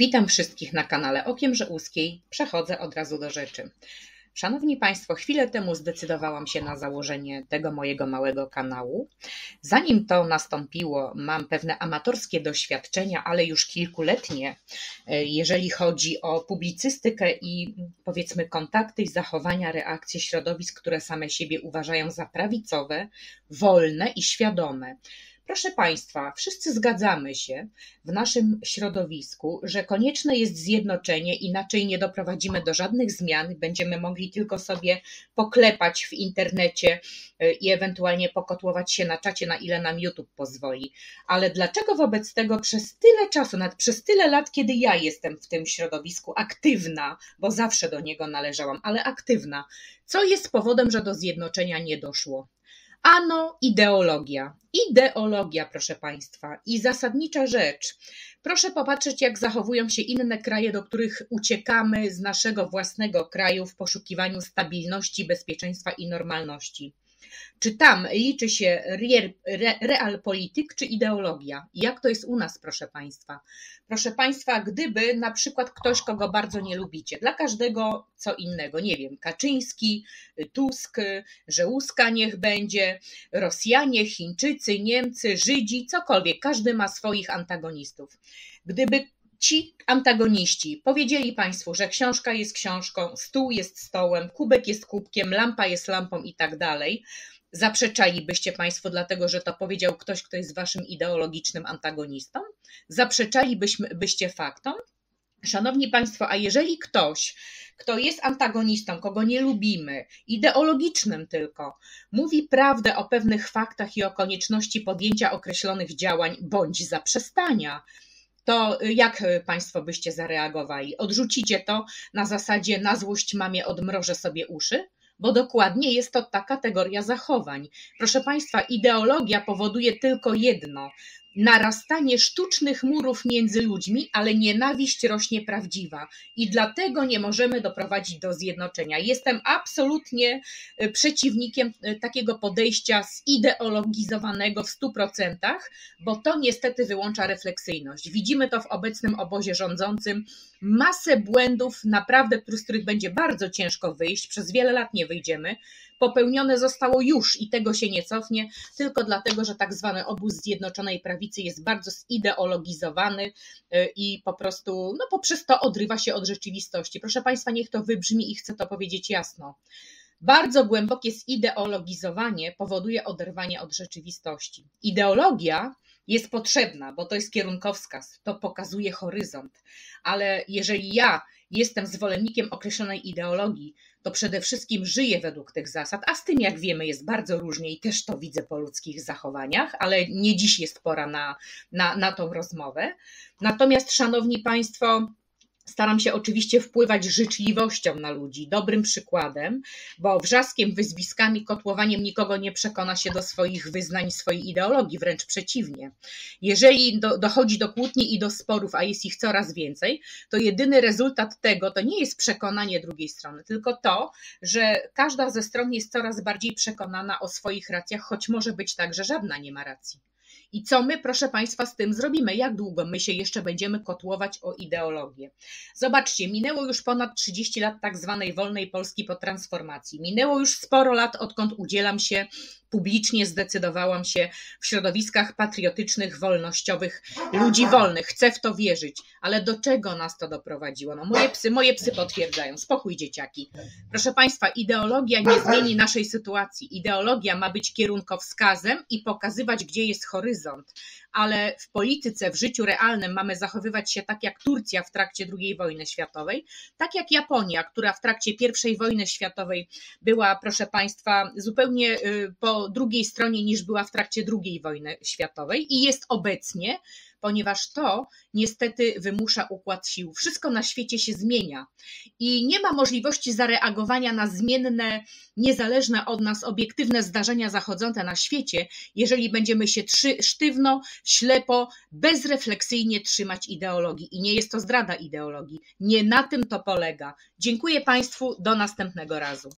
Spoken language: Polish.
Witam wszystkich na kanale Okiem Żełuskiej. Przechodzę od razu do rzeczy. Szanowni Państwo, chwilę temu zdecydowałam się na założenie tego mojego małego kanału. Zanim to nastąpiło, mam pewne amatorskie doświadczenia, ale już kilkuletnie, e, jeżeli chodzi o publicystykę i powiedzmy kontakty i zachowania, reakcje środowisk, które same siebie uważają za prawicowe, wolne i świadome. Proszę Państwa, wszyscy zgadzamy się w naszym środowisku, że konieczne jest zjednoczenie, inaczej nie doprowadzimy do żadnych zmian. Będziemy mogli tylko sobie poklepać w internecie y, i ewentualnie pokotłować się na czacie, na ile nam YouTube pozwoli. Ale dlaczego wobec tego przez tyle czasu, nawet przez tyle lat, kiedy ja jestem w tym środowisku aktywna, bo zawsze do niego należałam, ale aktywna, co jest powodem, że do zjednoczenia nie doszło? Ano ideologia. Ideologia, proszę Państwa, i zasadnicza rzecz. Proszę popatrzeć, jak zachowują się inne kraje, do których uciekamy z naszego własnego kraju w poszukiwaniu stabilności, bezpieczeństwa i normalności. Czy tam liczy się realpolitik czy ideologia? Jak to jest u nas, proszę Państwa? Proszę Państwa, gdyby na przykład ktoś, kogo bardzo nie lubicie, dla każdego co innego, nie wiem, Kaczyński, Tusk, Żełuska niech będzie, Rosjanie, Chińczycy, Niemcy, Żydzi, cokolwiek, każdy ma swoich antagonistów. Gdyby ci antagoniści powiedzieli Państwu, że książka jest książką, stół jest stołem, kubek jest kubkiem, lampa jest lampą i tak dalej, Zaprzeczalibyście Państwo, dlatego że to powiedział ktoś, kto jest Waszym ideologicznym antagonistą? Zaprzeczalibyście faktom? Szanowni Państwo, a jeżeli ktoś, kto jest antagonistą, kogo nie lubimy, ideologicznym tylko, mówi prawdę o pewnych faktach i o konieczności podjęcia określonych działań bądź zaprzestania, to jak Państwo byście zareagowali? Odrzucicie to na zasadzie na złość mamie odmrożę sobie uszy? bo dokładnie jest to ta kategoria zachowań. Proszę Państwa, ideologia powoduje tylko jedno: narastanie sztucznych murów między ludźmi, ale nienawiść rośnie prawdziwa i dlatego nie możemy doprowadzić do zjednoczenia. Jestem absolutnie e, przeciwnikiem e, takiego podejścia zideologizowanego w 100%, bo to niestety wyłącza refleksyjność. Widzimy to w obecnym obozie rządzącym. Masę błędów, naprawdę, z których będzie bardzo ciężko wyjść, przez wiele lat nie wyjdziemy popełnione zostało już i tego się nie cofnie, tylko dlatego, że tak zwany obóz Zjednoczonej Prawicy jest bardzo zideologizowany y, i po prostu, no poprzez to odrywa się od rzeczywistości. Proszę Państwa, niech to wybrzmi i chcę to powiedzieć jasno. Bardzo głębokie zideologizowanie powoduje oderwanie od rzeczywistości. Ideologia jest potrzebna, bo to jest kierunkowskaz, to pokazuje horyzont, ale jeżeli ja jestem zwolennikiem określonej ideologii, to przede wszystkim żyję według tych zasad, a z tym, jak wiemy, jest bardzo różnie i też to widzę po ludzkich zachowaniach, ale nie dziś jest pora na, na, na tą rozmowę. Natomiast, Szanowni Państwo, Staram się oczywiście wpływać życzliwością na ludzi, dobrym przykładem, bo wrzaskiem, wyzwiskami, kotłowaniem nikogo nie przekona się do swoich wyznań, swojej ideologii, wręcz przeciwnie. Jeżeli do, dochodzi do kłótni i do sporów, a jest ich coraz więcej, to jedyny rezultat tego to nie jest przekonanie drugiej strony, tylko to, że każda ze stron jest coraz bardziej przekonana o swoich racjach, choć może być tak, że żadna nie ma racji. I co my, proszę Państwa, z tym zrobimy? Jak długo my się jeszcze będziemy kotłować o ideologię? Zobaczcie, minęło już ponad 30 lat tak zwanej wolnej Polski po transformacji. Minęło już sporo lat, odkąd udzielam się publicznie zdecydowałam się w środowiskach patriotycznych, wolnościowych, ludzi wolnych. Chcę w to wierzyć, ale do czego nas to doprowadziło? No moje psy, moje psy potwierdzają. Spokój, dzieciaki. Proszę Państwa, ideologia nie zmieni naszej sytuacji. Ideologia ma być kierunkowskazem i pokazywać, gdzie jest horyzont ale w polityce, w życiu realnym mamy zachowywać się tak jak Turcja w trakcie II wojny światowej, tak jak Japonia, która w trakcie I wojny światowej była, proszę Państwa, zupełnie y, drugiej stronie niż była w trakcie II wojny światowej i jest obecnie ponieważ to niestety wymusza układ sił. Wszystko na świecie się zmienia i nie ma możliwości zareagowania na zmienne, niezależne od nas, obiektywne zdarzenia zachodzące na świecie, jeżeli będziemy się trzy, sztywno, ślepo, bezrefleksyjnie trzymać ideologii. I nie jest to zdrada ideologii. Nie na tym to polega. Dziękuję Państwu. Do następnego razu.